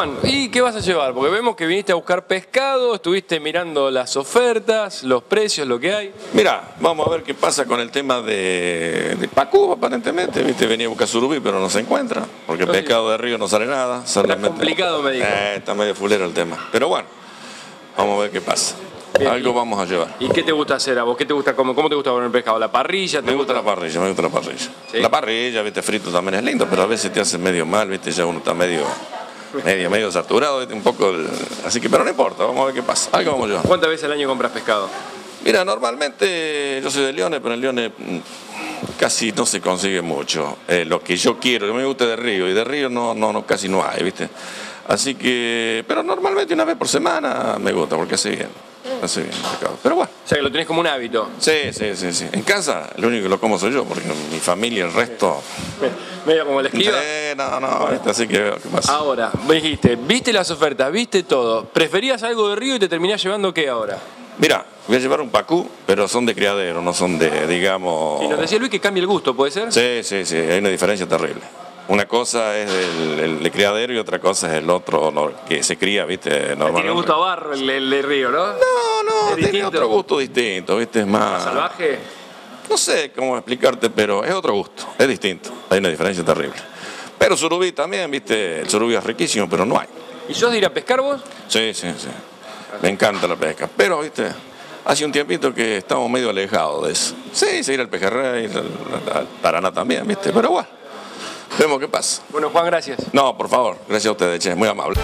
Juan, ¿y qué vas a llevar? Porque vemos que viniste a buscar pescado, estuviste mirando las ofertas, los precios, lo que hay. Mira, vamos a ver qué pasa con el tema de, de Pacú, aparentemente. Viste, venía a buscar surubí, pero no se encuentra. Porque Sí. pescado de río no sale nada. solamente- complicado, me dijo. Eh, está medio fulero el tema. Pero bueno, vamos a ver qué pasa. Bien. Algo vamos a llevar. ¿Y qué te gusta hacer a vos? ¿Qué te gusta comer? ¿Cómo te gusta comer el pescado? ¿La parrilla? ¿Te Me gusta la parrilla, me gusta la parrilla. Sí. La parrilla, viste, frito también es lindo, pero a veces te hace medio mal, viste, ya uno está medio, medio, medio saturado, un poco. el- Así que, pero no importa, vamos a ver qué pasa. Algo vamos llevar. ¿Cuántas veces al año compras pescado? Mira, normalmente yo soy de Leones, pero en Leones casi no se consigue mucho. Eh, lo que yo quiero, que me gusta de río, y de río no, no, no casi no hay, ¿viste? Así que, pero normalmente una vez por semana me gusta, porque hace bien, hace bien el pescado. Pero bueno, O sea que lo tenés como un hábito. sí, sí, sí, sí. En casa, lo único que lo como soy yo, porque mi familia, el resto... Medio como el esquiva. Eh, no, no, así que veo qué pasa. Ahora, me dijiste, viste las ofertas, viste todo. ¿Preferías algo de río y te terminás llevando qué ahora? Mira, voy a llevar un pacú, pero son de criadero, no son de, digamos... Y nos decía Luis que cambie el gusto, ¿puede ser? Sí, sí, sí, hay una diferencia terrible. Una cosa es el, el de criadero y otra cosa es el otro no, que se cría, ¿viste? Normalmente. Tiene gusto a barro el, el río, ¿no? No, no, ¿Es tiene otro gusto distinto, ¿viste? Es más. ¿Salvaje? No sé cómo explicarte, pero es otro gusto, es distinto. Hay una diferencia terrible. Pero surubí también, ¿viste? El surubí es riquísimo, pero no hay. ¿Y sos de ir a pescar vos? Sí, sí, sí. Me encanta la pesca. Pero, ¿viste? Hace un tiempito que estamos medio alejados de eso. Sí, seguir al pejerrey, al, al Paraná también, ¿viste? Pero bueno, vemos qué pasa. Bueno, Juan, gracias. No, por favor, gracias a ustedes, che, muy amable.